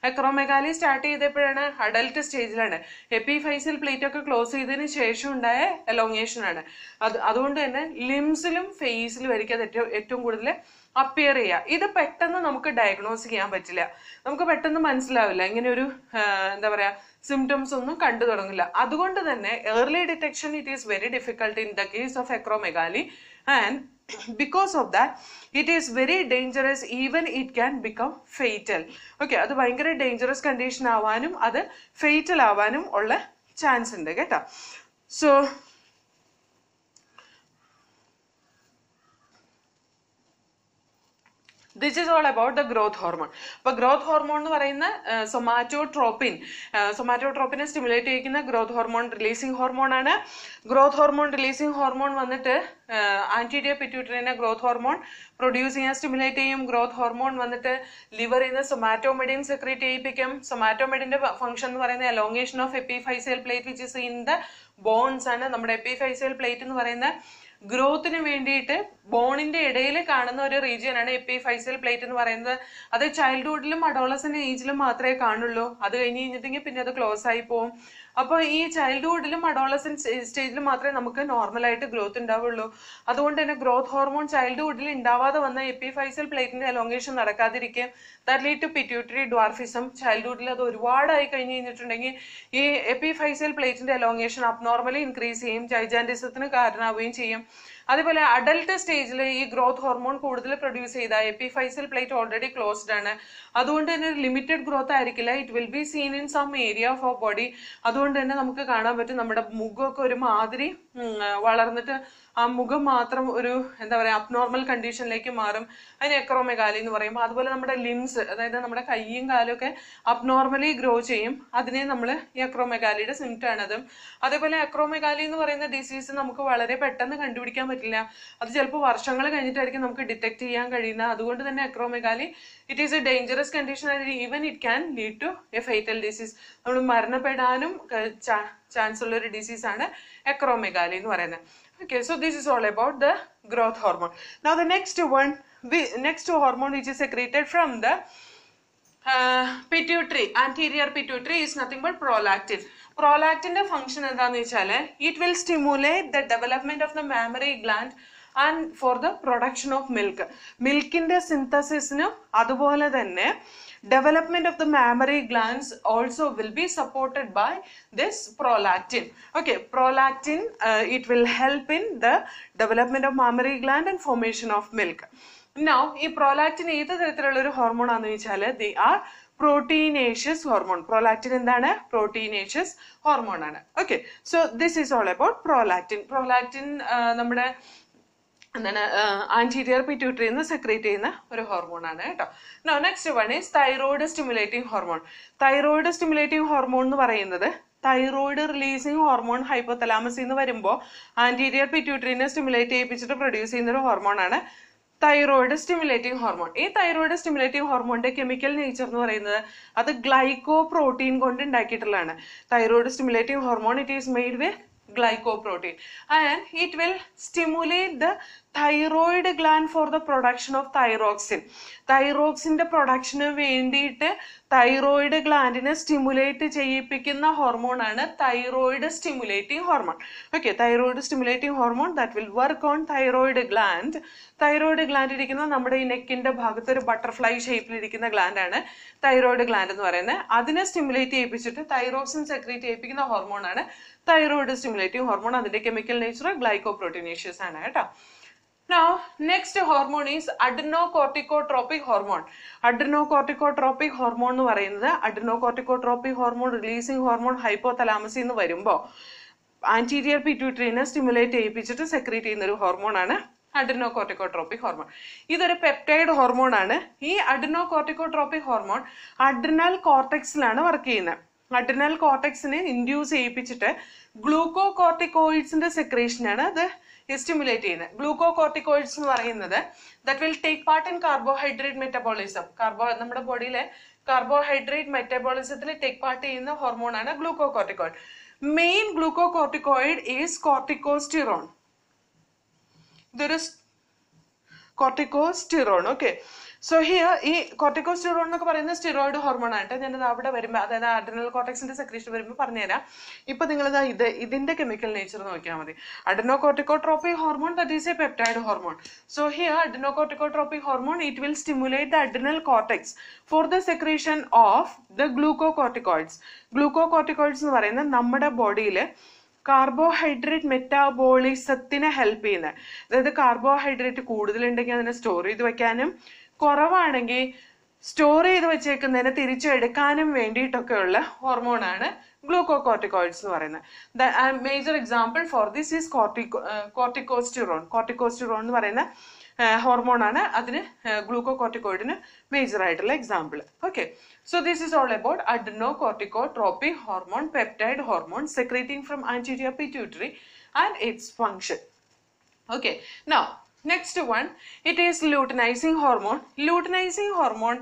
A: അക്രോമെഗാലി സ്റ്റാർട്ട് ചെയ്തപ്പോഴാണ് അഡൽട്ട് സ്റ്റേജിലാണ് എപ്പിഫൈസിൽ പ്ലേറ്റ് ഒക്കെ ക്ലോസ് ചെയ്തതിന് ശേഷം ഉണ്ടായ എലോങ്ങേഷൻ ആണ്. അത് അതുകൊണ്ട് തന്നെ ലിംസിലും ഫേസിലും ആയിരിക്കും അത് ഏറ്റവും ഏറ്റവും കൂടുതൽ അപ്പിയർ ചെയ്യുക. ഇത് പെട്ടെന്ന് നമുക്ക് ഡയഗ്നോസ് ചെയ്യാൻ പറ്റില്ല. നമുക്ക് പെട്ടെന്ന് മനസ്സിലാവില്ല. ഇങ്ങനെ ഒരു എന്താ പറയുക സിംറ്റംസ് ഒന്നും കണ്ടു തുടങ്ങില്ല. അതുകൊണ്ട് തന്നെ early detection it is very difficult in the case of acromegaly and because of that it is very dangerous even it can become fatal okay അത് ഭയങ്കര ഡേഞ്ചറസ് കണ്ടീഷൻ ആവാനും അത് ഫെയ്റ്റൽ ആവാനും ഉള്ള ചാൻസ് ഉണ്ട് കേട്ടോ. So this is all about the growth hormone അപ്പൊ growth hormone എന്ന് പറയുന്ന സൊമാറ്റോട്രോപ്പിൻ സൊമാറ്റോട്രോപ്പിനെ സ്റ്റിമുലേറ്റ് ചെയ്യിക്കുന്ന ഗ്രോത്ത് ഹോർമോൺ റിലീസിംഗ് ഹോർമോൺ ആണ്. ഗ്രോത്ത് ഹോർമോൺ റിലീസിംഗ് ഹോർമോൺ വന്നിട്ട് ആന്റീരിയർ പിറ്റ്യൂട്ടറിനെ ഗ്രോത്ത് ഹോർമോൺ പ്രൊഡ്യൂസ് ചെയ്യാൻ സ്റ്റിമുലേറ്റ് ചെയ്യും. ഗ്രോത്ത് ഹോർമോൺ വന്നിട്ട് ലിവറിൽ നിന്ന് സൊമാറ്റോമെഡിൻ സെക്രീറ്റ് ചെയ്യിപ്പിക്കും. സൊമാറ്റോമെഡിന്റെ ഫംഗ്ഷൻ എന്ന് പറയുന്നത് elongation of epiphyseal plate which is in the bones ആണ് നമ്മുടെ എപ്പിഫൈസിയൽ പ്ലേറ്റ് എന്ന് പറയുന്ന ഗ്രോത്തിന് വേണ്ടിയിട്ട് ബോണിന്റെ ഇടയിൽ കാണുന്ന ഒരു റീജിയൻ ആണ് എപ്പിഫൈസൽ പ്ലേറ്റ് എന്ന് പറയുന്നത്. അത് ചൈൽഡ്ഹുഡിലും അഡോളസന്റ് ഏജിലും മാത്രമേ കാണുള്ളൂ. അത് കഴിഞ്ഞ് കഴിഞ്ഞിട്ടുണ്ടെങ്കിൽ പിന്നെ അത് ക്ലോസ് ആയി പോകും അപ്പോൾ ഈ ചൈൽഡ്ഹുഡിലും അഡോളസൻ സ്റ്റേജിലും മാത്രമേ നമുക്ക് നോർമലായിട്ട് ഗ്രോത്ത് ഉണ്ടാവുള്ളൂ അതുകൊണ്ട് തന്നെ ഗ്രോത്ത് ഹോർമോൺ ചൈൽഡ്ഹുഡിൽ ഉണ്ടാവാതെ വന്ന എപ്പിഫൈസൽ പ്ലേറ്റിന്റെ അലോങ്ങേഷൻ നടക്കാതിരിക്കുകയും ലീഡ് ടു പിറ്റ്യൂട്ടറി ഡ്വാർഫിസം ചൈൽഡ്ഹുഡിൽ അത് ഒരുപാടായി കഴിഞ്ഞ് കഴിഞ്ഞിട്ടുണ്ടെങ്കിൽ ഈ എപ്പിഫൈസൽ പ്ലേറ്റിന്റെ അലോങ്ങേഷൻ അബ്നോർമലി ഇൻക്രീസ് ചെയ്യും. ജൈജാൻഡിസത്തിന് കാരണമാവുകയും ചെയ്യും. അതേപോലെ അഡൽട്ട് സ്റ്റേജിൽ ഈ ഗ്രോത്ത് ഹോർമോൺ കൂടുതൽ പ്രൊഡ്യൂസ് ചെയ്ത എപ്പിഫൈസൽ പ്ലേറ്റ് ഓൾറെഡി ക്ലോസ്ഡ് ആണ്. അതുകൊണ്ട് തന്നെ ലിമിറ്റഡ് ഗ്രോത്ത് ആയിരിക്കില്ല. It will be seen in some area of our body അതുകൊണ്ട് തന്നെ നമുക്ക് കാണാൻ പറ്റും നമ്മുടെ മുഖമൊക്കെ ഒരുമാതിരി വളർന്നിട്ട് ആ മുഖം മാത്രം ഒരു എന്താ പറയുക അബ്നോർമൽ കണ്ടീഷനിലേക്ക് മാറും. അതിന് എക്രോമെഗാലി എന്ന് പറയും അതുപോലെ നമ്മുടെ ലിംസ് അതായത് നമ്മുടെ കൈയും കാലും ഒക്കെ അബ്നോർമലി ഗ്രോ ചെയ്യും. അതിനെ നമ്മൾ എക്രോമെഗാലിയുടെ സിംറ്റം ആണ് അതും അതേപോലെ എക്രോമെഗാലി എന്ന് പറയുന്ന ഡിസീസ് നമുക്ക് വളരെ പെട്ടെന്ന് കണ്ടുപിടിക്കാൻ പറ്റില്ല. അത് ചിലപ്പോൾ വർഷങ്ങൾ കഴിഞ്ഞിട്ടായിരിക്കും നമുക്ക് ഡിറ്റക്ട് ചെയ്യാൻ കഴിയുന്ന. അതുകൊണ്ട് തന്നെ acromegaly it is a dangerous condition even it can lead to a fatal disease നമ്മൾ മരണപ്പെടാനും ചാൻസ് ഉള്ള ഒരു ഡിസീസ് ആണ് എക്രോമെഗാലി എന്ന് പറയുന്നത്. Okay, so this is all about the growth hormone. Now the next one, the next hormone which is secreted from the uh, pituitary, anterior pituitary is nothing but prolactin. Prolactin function എന്താണെന്ന് വെച്ചാൽ it will stimulate the development of the mammary gland and for the production of milk. മിൽക്കിന്റെ സിന്തസിസിനും അതുപോലെ തന്നെ development of the mammary glands also will be supported by this prolactin. Okay, prolactin uh, it will help in the development of mammary gland and formation of milk. Now, ഈ prolactin ആണെന്ന് വെച്ചാൽ they are proteinaceous hormone prolactin എന്താണ് proteinaceous hormone ആണ് okay so this is all about prolactin prolactin നമ്മുടെ എന്താണ് anterior പിറ്റ്യൂട്ടറിയിൽ നിന്ന് secrete ചെയ്യുന്ന ഒരു ഹോർമോൺ ആണ് കേട്ടോ. Now next one is thyroid stimulating hormone thyroid stimulating hormone എന്ന് പറയുന്നത് തൈറോയിഡ് റിലീസിങ് ഹോർമോൺ ഹൈപ്പോതലാമസിൽ നിന്ന് വരുമ്പോൾ ആന്റീരിയർ പിറ്റ്യൂട്ടറിനെ സ്റ്റിമുലേറ്റ് ചെയ്യിപ്പിച്ചിട്ട് പ്രൊഡ്യൂസ് ചെയ്യുന്ന ഒരു ഹോർമോൺ ആണ് തൈറോയിഡ് സ്റ്റിമുലേറ്റിംഗ് ഹോർമോൺ ഈ തൈറോയിഡ് സ്റ്റിമുലേറ്റിംഗ് ഹോർമോണിന്റെ കെമിക്കൽ നേച്ചർ എന്ന് പറയുന്നത് അത് ഗ്ലൈക്കോ പ്രോട്ടീൻ കൊണ്ട് ഉണ്ടാക്കിയിട്ടുള്ളതാണ്. Thyroid stimulating hormone it is made with glycoprotein. And it will stimulate the thyroid gland for the production of thyroxine തൈറോക്സിന്റെ പ്രൊഡക്ഷന് വേണ്ടിയിട്ട് തൈറോയിഡ് ഗ്ലാൻഡിനെ സ്റ്റിമുലേറ്റ് ചെയ്യിപ്പിക്കുന്ന ഹോർമോൺ ആണ് thyroid stimulating hormone okay thyroid stimulating hormone that will work on thyroid gland thyroid gland ഇരിക്കുന്ന നമ്മുടെ ഈ നെക്കിന്റെ ഭാഗത്ത് ഒരു ബട്ടർഫ്ലൈ ഷേപ്പിൽ ഇരിക്കുന്ന ഗ്ലാൻഡ് ആണ് തൈറോയിഡ് ഗ്ലാൻഡ് എന്ന് പറയുന്നത്. അതിനെ സ്റ്റിമുലേറ്റ് ചെയ്യിപ്പിച്ചിട്ട് തൈറോക്സിൻ സെക്രീറ്റ് ചെയ്യിപ്പിക്കുന്ന ആണ് തൈറോയിഡ് സ്റ്റിമുലേറ്റിംഗ് ഹോർമോൺ അതിന്റെ കെമിക്കൽ നേച്ചർ ഗ്ലൈക്കോപ്രോട്ടീനേഷ്യസ് ആണ് കേട്ടോ. Now, next hormone is adrenocorticotropic hormone. Adrenocorticotropic hormone എന്ന് പറയുന്നത് adrenocorticotropic hormone releasing hormone hypothalamus എന്ന് വരുമ്പോൾ ആന്റീരിയർ പിറ്റ്യൂട്ടറിനെ സ്റ്റിമുലേറ്റ് ചെയ്യിപ്പിച്ചിട്ട് സെക്രീറ്റ് ചെയ്യുന്ന ഒരു ഹോർമോൺ ആണ് അഡ്രിനോകോർട്ടിക്കോട്രോപ്പിക് ഹോർമോൺ ഇതൊരു പെപ്റ്റൈഡ് ഹോർമോൺ ആണ്. ഈ അഡ്രിനോകോർട്ടിക്കോട്രോപ്പിക് ഹോർമോൺ അഡ്രിനൽ കോർട്ടെക്സിലാണ് വർക്ക് ചെയ്യുന്നത്. അഡ്രിനൽ കോർട്ടെക്സിനെ ഇൻഡ്യൂസ് ചെയ്യിപ്പിച്ചിട്ട് ഗ്ലൂക്കോ കോർട്ടിക്കോയിഡ്സിന്റെ സെക്രേഷനാണ് അത് സ്റ്റിമുലേറ്റ് ചെയ്യുന്നത്. ഗ്ലൂക്കോ കോർട്ടിക്കോയിഡ്സ് എന്ന് പറയുന്നത് that will take part in carbohydrate metabolism carbo നമ്മുടെ ബോഡിയിലെ കാർബോഹൈഡ്രേറ്റ് മെറ്റബോളിസത്തിൽ ടേക്ക് പാർട്ട് ചെയ്യുന്ന ഹോർമോൺ ആണ് glucocorticoid main glucocorticoid is corticosterone ഇതൊരു കോർട്ടിക്കോസ്റ്റിറോൺ ഓക്കെ സോ ഹിയർ ഈ കോർട്ടിക്കോസ്റ്റിറോൺ എന്നൊക്കെ പറയുന്ന സ്റ്റിറോയിഡ് ഹോർമോൺ ആയിട്ട് ഞാൻ അവിടെ വരുമ്പോൾ അതായത് അഡ്രിനൽ കോർട്ടക്സിന്റെ സെക്രീഷൻ വരുമ്പോൾ പറഞ്ഞുതരാം. ഇപ്പൊ നിങ്ങൾ ഇത് ഇതിന്റെ കെമിക്കൽ നേച്ചർ നോക്കിയാൽ മതി. Adrenocorticotropic hormone that is a peptide hormone so here adrenocorticotropic hormone it will stimulate the adrenal cortex for the secretion of the glucocorticoids glucocorticoids എന്ന് പറയുന്നത് നമ്മുടെ ബോഡിയിൽ കാർബോഹൈഡ്രേറ്റ് മെറ്റാബോളിസത്തിനെ ഹെൽപ്പ് ചെയ്യുന്നത്. അതായത് കാർബോഹൈഡ്രേറ്റ് കൂടുതലുണ്ടെങ്കിൽ അതിനെ സ്റ്റോർ ചെയ്ത് വെക്കാനും കുറവാണെങ്കിൽ സ്റ്റോർ ചെയ്ത് വെച്ചേക്കുന്നതിനെ തിരിച്ചെടുക്കാനും വേണ്ടിയിട്ടൊക്കെയുള്ള ഹോർമോണാണ് ഗ്ലൂക്കോ കോർട്ടിക്കോയിഡ്സ് എന്ന് പറയുന്നത്. Major example for this is cortico corticosterone corticosterone എന്ന് പറയുന്ന ഹോർമോണാണ് അതിന് ഗ്ലൂക്കോ കോർട്ടിക്കോയിഡിന് മേജർ ആയിട്ടുള്ള example okay so this is all about adrenocorticotropic hormone peptide hormone secreting from anterior pituitary and its function okay now next one it is luteinizing hormone. Luteinizing hormone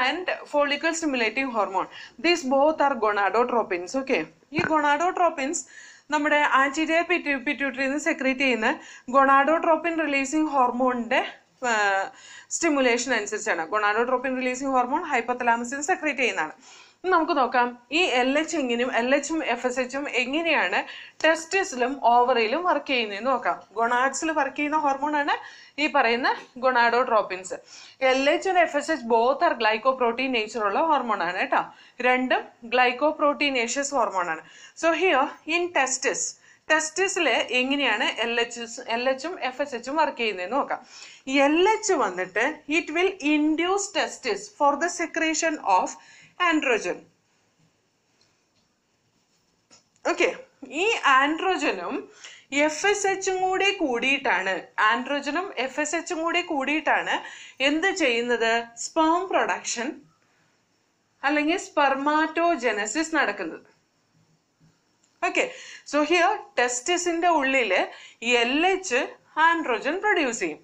A: and follicle stimulating hormone. These both are gonadotropins okay? ഈ ഗൊണാഡോട്രോപ്പിൻസ് നമ്മുടെ anterior പിറ്റ്യൂട്ടറിയിൽ നിന്ന് secrete ചെയ്യുന്ന gonadotropin releasing ഹോർമോണിന്റെ stimulation അനുസരിച്ചാണ്. Gonadotropin releasing hormone ഹൈപ്പത്തലാമസിൽ secrete ചെയ്യുന്നതാണ്. നമുക്ക് നോക്കാം. ഈ എൽ എച്ച് എങ്ങനെയും എൽ എച്ചും എഫ് എസ് എച്ചും എങ്ങനെയാണ് ടെസ്റ്റിസിലും ഓവറിയിലും വർക്ക് ചെയ്യുന്നതെന്ന് നോക്കാം. ഗൊണാഡ്സിൽ വർക്ക് ചെയ്യുന്ന ഹോർമോണാണ് ഈ പറയുന്ന gonadotropins. L H and F S H both are glyco protein നേച്ചറുള്ള ഹോർമോണാണ് കേട്ടോ. രണ്ടും ഗ്ലൈക്കോ പ്രോട്ടീനേഷ്യസ് ഹോർമോണാണ് സോ ഹിയോ ഇൻ ടെസ്റ്റിസ് ടെസ്റ്റിസിൽ എങ്ങനെയാണ് എൽ എച്ച് എൽ എച്ചും എഫ് എസ് എച്ചും വർക്ക് ചെയ്യുന്നതെന്ന് നോക്കാം. എൽ എച്ച് വന്നിട്ട് it will induce testis for the secretion of androgen. Okay ഈ ആൻഡ്രോജനും എഫ് എസ് എച്ചും കൂടി കൂടിയിട്ടാണ് ആൻഡ്രോജനും എഫ് എസ് എച്ചും കൂടി കൂടിയിട്ടാണ് എന്ത് ചെയ്യുന്നത്? സ്പേം പ്രൊഡക്ഷൻ അല്ലെങ്കിൽ സ്പെർമാറ്റോജനസിസ് നടക്കുന്നത്. ഓക്കെ സോ ഹിയർ ടെസ്റ്റിസിന്റെ ഉള്ളിൽ എൽ എച്ച് ആൻഡ്രോജൻ പ്രൊഡ്യൂസ് ചെയ്യും.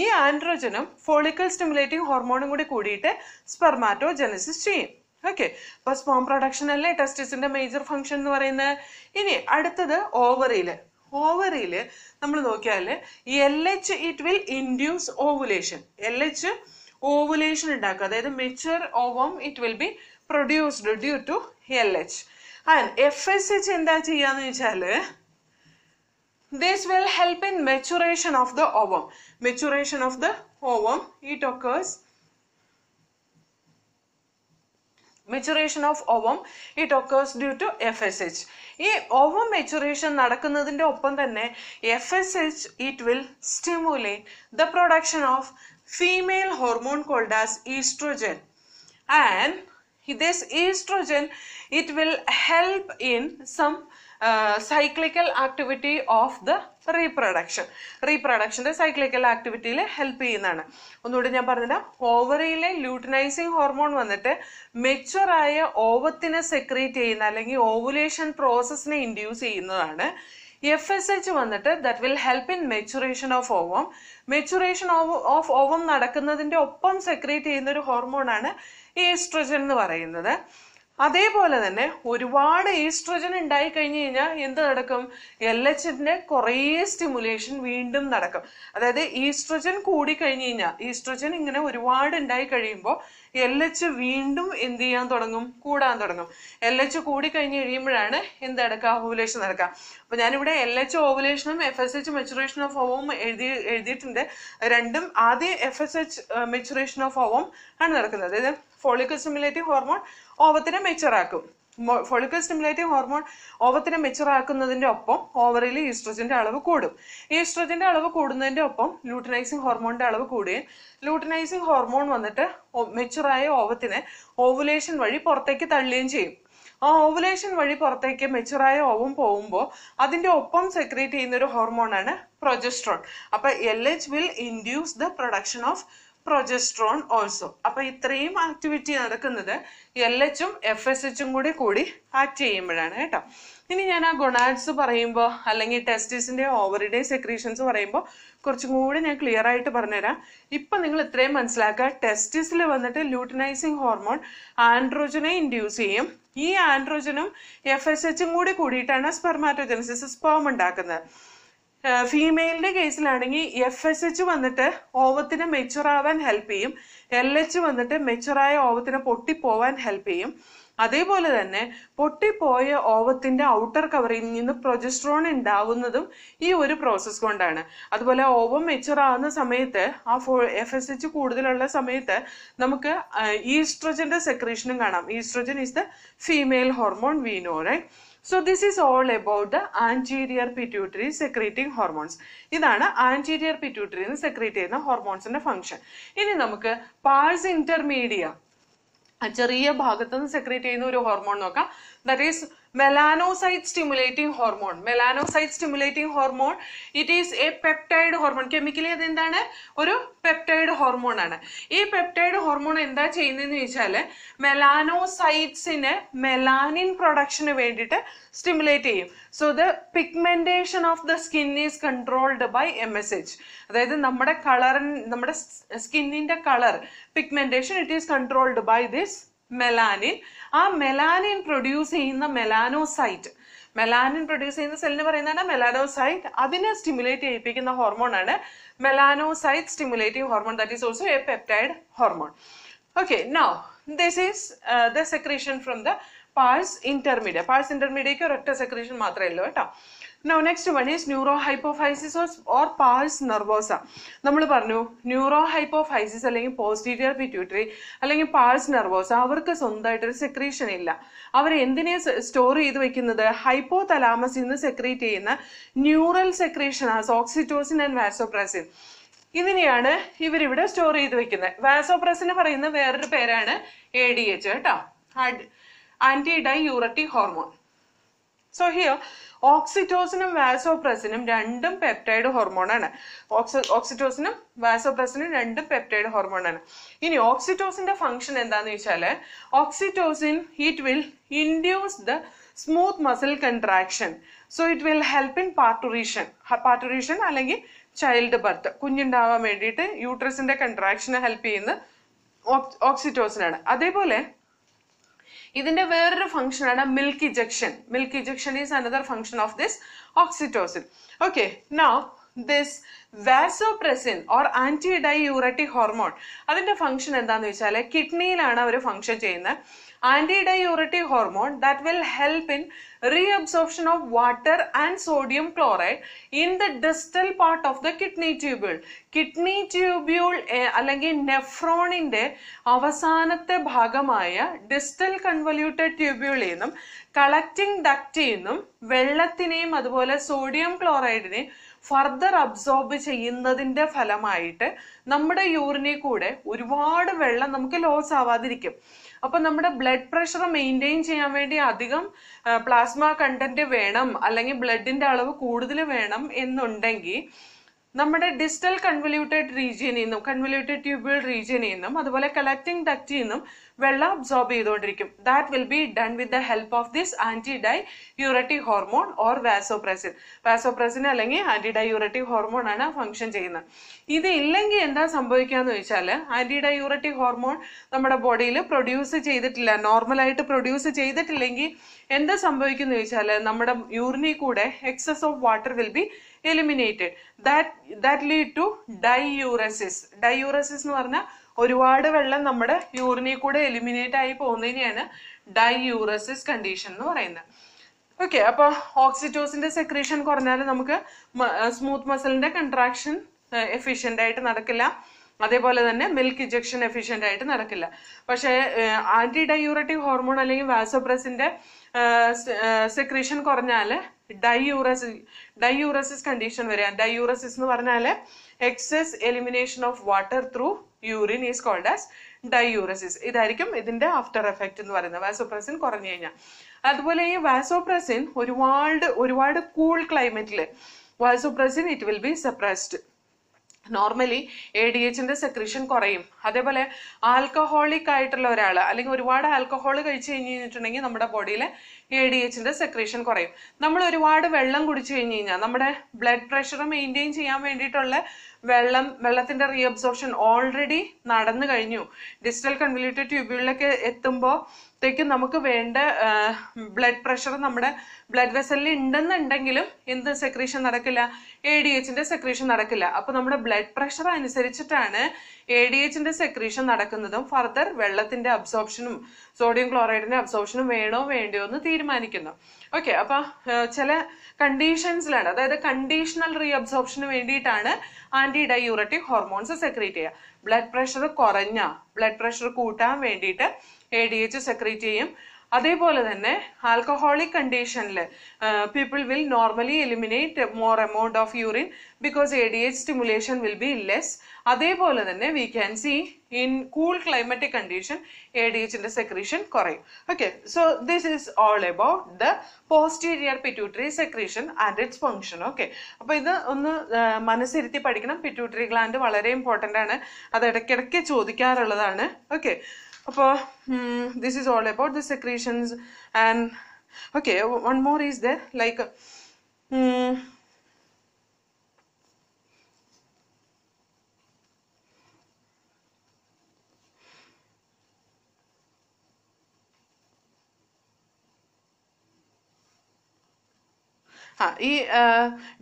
A: ഈ ആൻഡ്രോജനും ഫോളിക്കൽ സ്റ്റിമുലേറ്റിംഗ് ഹോർമോണും കൂടി കൂടിയിട്ട് സ്പെർമാറ്റോജനസിസ് ചെയ്യും. ഓക്കെ അപ്പൊ സ്പോം പ്രൊഡക്ഷൻ അല്ലേ? ടെസ്റ്റിസിന്റെ മേജർ ഫംഗ്ഷൻ എന്ന് പറയുന്നത്? ഇനി അടുത്തത് ഓവറിയിൽ ഓവറിയിൽ നമ്മൾ നോക്കിയാൽ L H it will induce ovulation L H ovulation ഉണ്ടാക്കുക. അതായത് mature ovum it will be produced due to L H and F S H എന്താ ചെയ്യാന്ന് വെച്ചാൽ this will help in maturation of the ovum maturation of the ovum it occurs maturation of ovum it occurs due to F S H ഈ ovum maturation നടക്കുന്നതിന്റെ ഒപ്പം തന്നെ F S H it will stimulate the production of female hormone called as estrogen and this estrogen it will help in some uh, cyclical activity of the reproduction റീപ്രൊഡക്ഷന്റെ cyclical ആക്ടിവിറ്റിയിൽ help ചെയ്യുന്നതാണ്. ഒന്നുകൂടി ഞാൻ പറഞ്ഞില്ല ഓവറിയിലെ luteinising hormone വന്നിട്ട് മെച്ചുറായ ഓവത്തിനെ secrete ചെയ്യുന്ന അല്ലെങ്കിൽ ovulation പ്രോസസ്സിനെ induce ചെയ്യുന്നതാണ്. എഫ് എസ് എച്ച് വന്നിട്ട് that will help in maturation of ovum maturation of ovum നടക്കുന്നതിന്റെ ഒപ്പം സെക്രീറ്റ് ചെയ്യുന്ന ഒരു ഹോർമോണാണ് ഈസ്ട്രജൻ എന്ന് പറയുന്നത്. അതേപോലെ തന്നെ ഒരുപാട് ഈസ്ട്രജൻ ഉണ്ടായി കഴിഞ്ഞു കഴിഞ്ഞാൽ എന്ത് നടക്കും? എൽ എച്ചിന്റെ കുറേ സ്റ്റിമുലേഷൻ വീണ്ടും നടക്കും. അതായത് ഈസ്ട്രജൻ കൂടി കഴിഞ്ഞു കഴിഞ്ഞാൽ ഈസ്ട്രജൻ ഇങ്ങനെ ഒരുപാട് ഉണ്ടായി കഴിയുമ്പോൾ എൽ എച്ച് വീണ്ടും എന്ത് ചെയ്യാൻ തുടങ്ങും? കൂടാൻ തുടങ്ങും. എൽ എച്ച് കൂടി കഴിഞ്ഞ് കഴിയുമ്പോഴാണ് എന്ത് നടക്കുക? ഓവുലേഷൻ നടക്കുക. അപ്പൊ ഞാനിവിടെ L H ഓവുലേഷനും F S H maturation of ovum എഴുതി എഴുതിയിട്ടുണ്ട്. രണ്ടും ആദ്യം F S H maturation of ovum ആണ് നടക്കുന്നത്. അതായത് ഫോളിക്കൽ സ്റ്റിമുലേറ്റിംഗ് ഹോർമോൺ ഓവത്തിനെ മെച്ചുറാക്കും ഫോളിക്കൽ സ്റ്റിമുലേറ്റിംഗ് ഹോർമോൺ ഓവത്തിനെ മെച്ചറാക്കുന്നതിന്റെ ഒപ്പം ഓവറിൽ ഈസ്ട്രജന്റെ അളവ് കൂടും. ഈസ്ട്രജന്റെ അളവ് കൂടുന്നതിന്റെ ഒപ്പം ലൂട്ടിനൈസിങ് ഹോർമോണിന്റെ അളവ് കൂടുകയും ലൂട്ടിനൈസിങ് ഹോർമോൺ വന്നിട്ട് മെച്ചുറായ ഓവത്തിനെ ഓവുലേഷൻ വഴി പുറത്തേക്ക് തള്ളുകയും ചെയ്യും. ആ ഓവുലേഷൻ വഴി പുറത്തേക്ക് മെച്ചുറായ ഓവം പോകുമ്പോൾ അതിന്റെ ഒപ്പം സെക്രീറ്റ് ചെയ്യുന്ന ഒരു ഹോർമോണാണ് പ്രൊജസ്ട്രോൺ അപ്പൊ L H will induce the production of progesterone also അപ്പൊ ഇത്രയും ആക്ടിവിറ്റി നടക്കുന്നത് എൽ എച്ചും എഫ് എസ് എച്ചും കൂടി കൂടി ആക്ട് ചെയ്യുമ്പോഴാണ് കേട്ടോ. ഇനി ഞാൻ ആ ഗൊണാഡ്സ് പറയുമ്പോൾ അല്ലെങ്കിൽ ടെസ്റ്റിസിന്റെ ഓവറിഡേ സെക്രീഷൻസ് പറയുമ്പോൾ കുറച്ചും കൂടി ഞാൻ ക്ലിയർ ആയിട്ട് പറഞ്ഞുതരാം. ഇപ്പൊ നിങ്ങൾ ഇത്രയും മനസ്സിലാക്കുക ടെസ്റ്റിസിൽ വന്നിട്ട് ലൂട്ടിനൈസിങ് ഹോർമോൺ ആൻഡ്രോജനെ ഇൻഡ്യൂസ് ചെയ്യും. ഈ ആൻഡ്രോജനും എഫ് എസ് എച്ചും കൂടി കൂടിയിട്ടാണ് സ്പെർമാറ്റോജനസിസ് സ്പേം ഉണ്ടാക്കുന്നത്. ഫീമെയിലിന്റെ കേസിലാണെങ്കിൽ എഫ് എസ് എച്ച് വന്നിട്ട് ഓവത്തിന് മെച്ചുർ ആവാൻ ഹെൽപ്പ് ചെയ്യും. എൽ എച്ച് വന്നിട്ട് മെച്ചുറായ ഓവത്തിന് പൊട്ടിപ്പോവാൻ ഹെൽപ്പ് ചെയ്യും. അതേപോലെ തന്നെ പൊട്ടിപ്പോയ ഓവത്തിന്റെ ഔട്ടർ കവറിൽ നിന്ന് പ്രൊജസ്ട്രോൺ ഉണ്ടാവുന്നതും ഈ ഒരു പ്രോസസ് കൊണ്ടാണ്. അതുപോലെ ഓവം മെച്ചുർ ആവുന്ന സമയത്ത് ആ ഫോ എഫ് എസ് എച്ച് കൂടുതലുള്ള സമയത്ത് നമുക്ക് ഈസ്ട്രോജന്റെ സെക്രീഷനും കാണാം. Estrogen is the female hormone we know right so this is all about the anterior pituitary secreting hormones ഇതാണ് ആന്റീരിയർ പിറ്റ്യൂട്ടറിന്ന് സെക്രീറ്റ് ചെയ്യുന്ന ഹോർമോൺസിന്റെ ഫംഗ്ഷൻ ഇനി നമുക്ക് പാഴ്സ് ഇന്റർമീഡിയ ചെറിയ ഭാഗത്ത് നിന്ന് സെക്രീറ്റ് ചെയ്യുന്ന ഒരു ഹോർമോൺ നോക്കാം. That is melanocyte stimulating hormone melanocyte stimulating hormone it is a peptide hormone chemically അതെന്താണ് ഒരു പെപ്റ്റൈഡ് ഹോർമോൺ ആണ്. ഈ പെപ്റ്റൈഡ് ഹോർമോൺ എന്താ ചെയ്യുന്നതെന്ന് ചോദിച്ചാൽ മെലാനോസൈറ്റ്സിന് മെലാനിൻ പ്രൊഡക്ഷന് വേണ്ടിയിട്ട് സ്റ്റിമുലേറ്റ് ചെയ്യും. So the pigmentation of the skin is controlled by M S H അതായത് നമ്മുടെ കളർ നമ്മുടെ സ്കിന്നിന്റെ colour pigmentation it is controlled by this melanin ആ മെലാനിൻ പ്രൊഡ്യൂസ് ചെയ്യുന്ന മെലാനോസൈറ്റ് മെലാനിൻ പ്രൊഡ്യൂസ് ചെയ്യുന്ന സെല്ലിന് പറയുന്നതാണ് മെലാനോസൈറ്റ് അതിനെ സ്റ്റിമുലേറ്റ് ചെയ്യിപ്പിക്കുന്ന ഹോർമോൺ ആണ് melanocyte stimulating hormone that is also a peptide hormone okay now this is the secretion from the pars intermediate pars intermediate ഒരൊറ്റ secretion മാത്രമേ ഉള്ളൂ കേട്ടോ. Now next one is neurohypophysis or pars nervosa നമ്മൾ പറഞ്ഞു neuro hypophysis അല്ലെങ്കിൽ posterior pituitary അല്ലെങ്കിൽ pars nervosa അവർക്ക് സ്വന്തമായിട്ടൊരു സെക്രീഷൻ ഇല്ല. അവർ എന്തിനെ സ്റ്റോർ ചെയ്ത് വെക്കുന്നത്? ഹൈപ്പോ തലാമസിൽ നിന്ന് സെക്രീറ്റ് ചെയ്യുന്ന neural secretion as oxytocin and vasopressin ഇതിനെയാണ് ഇവരിവിടെ സ്റ്റോർ ചെയ്ത് വെക്കുന്നത്. വാസോപ്രസിന് പറയുന്ന വേറൊരു പേരാണ് എ ഡി എച്ച് കേട്ടോ. Anti diuretic hormone so here ഓക്സിറ്റോസിനും വാസോപ്രസിനും രണ്ടും പെപ്റ്റൈഡ് ഹോർമോണാണ് ഓക്സിറ്റോസിനും വാസോപ്രസിനും രണ്ടും പെപ്റ്റൈഡ് ഹോർമോണാണ് ഇനി ഓക്സിറ്റോസിന്റെ ഫംഗ്ഷൻ എന്താന്ന് വെച്ചാൽ oxytocin it will induce the smooth muscle contraction so it will help in parturition parturition അല്ലെങ്കിൽ ചൈൽഡ് ബർത്ത് കുഞ്ഞുണ്ടാവാൻ വേണ്ടിയിട്ട് യൂട്രസിന്റെ കൺട്രാക്ഷനെ ഹെൽപ്പ് ചെയ്യുന്ന ഓക്സിറ്റോസിനാണ്. അതേപോലെ ഇതിന്റെ വേറൊരു ആണ് milk ejection milk ejection is another function of this oxytocin okay now this vasopressin or anti dye hormone അതിന്റെ function എന്താന്ന് വെച്ചാൽ കിഡ്നിയിലാണ് അവർ ഫംഗ്ഷൻ ചെയ്യുന്നത്. Diuretic hormone that will help in reabsorption of water and sodium chloride in the distal part of the kidney tubule kidney tubule അല്ലെങ്കിൽ നെഫ്രോണിന്റെ അവസാനത്തെ ഭാഗമായ ഡിസ്റ്റൽ കൺവല്യൂട്ടഡ് ട്യൂബ്യൂളിൽ നിന്നും കളക്റ്റിംഗ് ഡക്റ്റിൽ നിന്നും വെള്ളത്തിനെയും അതുപോലെ സോഡിയം ക്ലോറൈഡിനെയും ഫർദർ അബ്സോർബ് ചെയ്യുന്നതിന്റെ ഫലമായിട്ട് നമ്മുടെ യൂറിനിൽ കൂടെ ഒരുപാട് വെള്ളം നമുക്ക് ലോസ് ആവാതിരിക്കും. അപ്പൊ നമ്മുടെ ബ്ലഡ് പ്രഷർ മെയിന്റെയിൻ ചെയ്യാൻ വേണ്ടി അധികം പ്ലാസ്മ കണ്ടന്റ് വേണം അല്ലെങ്കിൽ ബ്ലഡിന്റെ അളവ് കൂടുതൽ വേണം എന്നുണ്ടെങ്കിൽ നമ്മുടെ ഡിസ്റ്റൽ കൺവല്യൂട്ടഡ് റീജിയനിൽ നിന്നും കൺവല്യൂട്ടഡ് ട്യൂബിൾ റീജിയനിൽ നിന്നും അതുപോലെ കലക്റ്റിംഗ് ഡക്റ്റിൽ നിന്നും വെള്ളം അബ്സോർബ് ചെയ്തുകൊണ്ടിരിക്കും. That will be done with the help of this anti dye hormone or vasopressin vasopressin അല്ലെങ്കിൽ ആന്റി ഡൈ ഹോർമോൺ ആണ് ഫംഗ്ഷൻ ചെയ്യുന്നത്. ഇത് ഇല്ലെങ്കിൽ എന്താ സംഭവിക്കുക എന്ന് വെച്ചാൽ ആന്റി ഡൈ ഹോർമോൺ നമ്മുടെ ബോഡിയിൽ പ്രൊഡ്യൂസ് ചെയ്തിട്ടില്ല നോർമലായിട്ട് പ്രൊഡ്യൂസ് ചെയ്തിട്ടില്ലെങ്കിൽ എന്താ സംഭവിക്കുന്ന ചോദിച്ചാൽ നമ്മുടെ യൂറിനിൽ കൂടെ excess of water will be eliminated that that lead to diuresis diuresis എന്ന് പറഞ്ഞാൽ ഒരുപാട് വെള്ളം നമ്മുടെ യൂറിനിൽ കൂടെ എലിമിനേറ്റ് ആയി പോകുന്നതിനെയാണ് ഡൈയൂറസിസ് കണ്ടീഷൻ എന്ന് പറയുന്നത്. ഓക്കെ അപ്പൊ ഓക്സിറ്റോസിന്റെ സെക്രീഷൻ കുറഞ്ഞാൽ നമുക്ക് സ്മൂത്ത് മസിലിന്റെ കൺട്രാക്ഷൻ എഫിഷ്യന്റ് ആയിട്ട് നടക്കില്ല. അതേപോലെ തന്നെ മിൽക്ക് ഇജക്ഷൻ എഫിഷ്യന്റ് ആയിട്ട് നടക്കില്ല. പക്ഷേ ആന്റി ഡയൂറേറ്റീവ് ഹോർമോൺ അല്ലെങ്കിൽ വാസോപ്രസിന്റെ സെക്രീഷൻ കുറഞ്ഞാൽ ഡൈയൂറസ് ഡയൂറസിസ് കണ്ടീഷൻ വരിക ഡയൂറസിസ് എന്ന് പറഞ്ഞാൽ excess elimination of water through urine is called as diuresis. ഇതായിരിക്കും ഇതിന്റെ ആഫ്റ്റർ എഫക്റ്റ് എന്ന് പറയുന്നത്. വാസോപ്രസിൻ കുറഞ്ഞു കഴിഞ്ഞാൽ. അതുപോലെ ഈ വാസോപ്രസിൻ ഒരുപാട് ഒരുപാട് cool ക്ലൈമറ്റിൽ vasopressin it will be suppressed normally A D എച്ചിന്റെ secretion കുറയും. അതേപോലെ ആൽക്കഹോളിക് ആയിട്ടുള്ള ഒരാൾ അല്ലെങ്കിൽ ഒരുപാട് ആൽക്കഹോൾ കഴിച്ചു കഴിഞ്ഞ് കഴിഞ്ഞിട്ടുണ്ടെങ്കിൽ നമ്മുടെ ബോഡിയിൽ എ ഡി എച്ചിന്റെ സെക്രീഷൻ കുറയും. നമ്മൾ ഒരുപാട് വെള്ളം കുടിച്ചു കഴിഞ്ഞ് കഴിഞ്ഞാൽ നമ്മുടെ ബ്ലഡ് പ്രഷർ മെയിന്റെയിൻ ചെയ്യാൻ വേണ്ടിയിട്ടുള്ള വെള്ളം വെള്ളത്തിന്റെ റീഅബ്സോർപ്ഷൻ ഓൾറെഡി നടന്നു കഴിഞ്ഞു. ഡിജിറ്റൽ കൺവല്യൂട്ടഡ് ട്യൂബുകളിലൊക്കെ എത്തുമ്പോഴത്തേക്കും നമുക്ക് വേണ്ട ബ്ലഡ് പ്രഷർ നമ്മുടെ ബ്ലഡ് വെസലിൽ ഉണ്ടെന്നുണ്ടെങ്കിലും എന്ത് സെക്രീഷൻ നടക്കില്ല? എ ഡി എച്ചിന്റെ സെക്രീഷൻ നടക്കില്ല. അപ്പൊ നമ്മുടെ ബ്ലഡ് പ്രഷർ അനുസരിച്ചിട്ടാണ് എ ഡി എച്ചിന്റെ സെക്രീഷൻ നടക്കുന്നതും ഫർദർ വെള്ളത്തിന്റെ അബ്സോർപ്ഷനും സോഡിയം ക്ലോറൈഡിന്റെ അബ്സോർപ്ഷനും വേണോ വേണ്ടയോ എന്ന് തീരുമാനിക്കുന്നു. ഓക്കെ അപ്പൊ ചില കണ്ടീഷൻസിലാണ് അതായത് കണ്ടീഷണൽ റീഅബ്സോർപ്ഷന് വേണ്ടിയിട്ടാണ് ആന്റി ഡയൂററ്റിക് ഹോർമോൺസ് സെക്രീറ്റ് ചെയ്യുക. ബ്ലഡ് പ്രഷർ കുറഞ്ഞ ബ്ലഡ് പ്രഷർ കൂട്ടാൻ വേണ്ടിയിട്ട് എ ഡി എച്ച് സെക്രീറ്റ് ചെയ്യും. അതേപോലെ തന്നെ ആൽക്കഹോളിക് കണ്ടീഷനിൽ people will normally eliminate more amount of urine because A D H stimulation will be less അതേപോലെ തന്നെ we can see in cool climatic condition A D എച്ചിന്റെ secretion കുറയും. Okay so this is all about the posterior pituitary secretion and its function okay അപ്പോൾ ഇത് ഒന്ന് മനസ്സിരുത്തി പഠിക്കണം. Pituitary gland വളരെ important ആണ്. അത് ഇടയ്ക്കിടയ്ക്ക് ചോദിക്കാറുള്ളതാണ്. Okay of hmm, this is all about the secretions and okay one more is there like hmm, ആ ഈ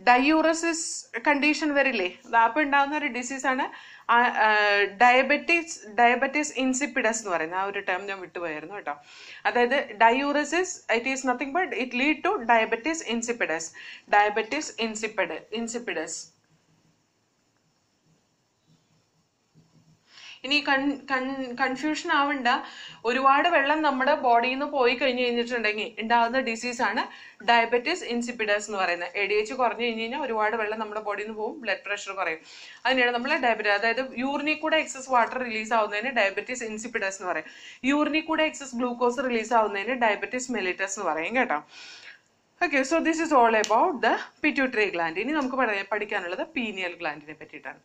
A: ഡയൂറസിസ് കണ്ടീഷൻ വരില്ലേ? അപ്പൊ ഉണ്ടാകുന്ന ഒരു ഡിസീസ് ആണ്. ഡയബറ്റിസ് ഡയബറ്റിസ് ഇൻസിപ്പിഡസ് എന്ന് പറയുന്നത് ആ ഒരു ടേം ഞാൻ വിട്ടുപോയായിരുന്നു കേട്ടോ. അതായത് diuresis it is nothing but it lead to diabetes insipidus diabetes insipid insipidus ഇനി കൺ കൺ കൺഫ്യൂഷൻ ആവണ്ട. ഒരുപാട് വെള്ളം നമ്മുടെ ബോഡിയിൽ നിന്ന് പോയി കഴിഞ്ഞ് കഴിഞ്ഞിട്ടുണ്ടെങ്കിൽ ഉണ്ടാകുന്ന ഡിസീസാണ് ഡയബറ്റിസ് ഇൻസിപ്പിഡസ് എന്ന് പറയുന്നത്. എ ഡി എച്ച് കുറഞ്ഞു കഴിഞ്ഞ് കഴിഞ്ഞാൽ ഒരുപാട് വെള്ളം നമ്മുടെ ബോഡിയിൽ നിന്ന് പോകും ബ്ലഡ് പ്രഷർ കുറയും. അതിനാണ് നമ്മൾ ഡയബറ്റിസ് അതായത് യൂറിനിൽ കൂടെ എക്സസ് വാട്ടർ റിലീസ് ആവുന്നതിന് ഡയബറ്റിസ് ഇൻസിപ്പിഡസ് എന്ന് പറയും. യൂറിനിൽ കൂടെ എക്സസ് ഗ്ലൂക്കോസ് റിലീസ് ആവുന്നതിന് ഡയബറ്റിസ് മെലിറ്റസ് എന്ന് പറയും കേട്ടോ. Okay so this is all about the pituitary gland ഇനി നമുക്ക് പഠിക്കാനുള്ളത് പീനിയൽ ഗ്ലാൻഡിനെ പറ്റിയിട്ടാണ്.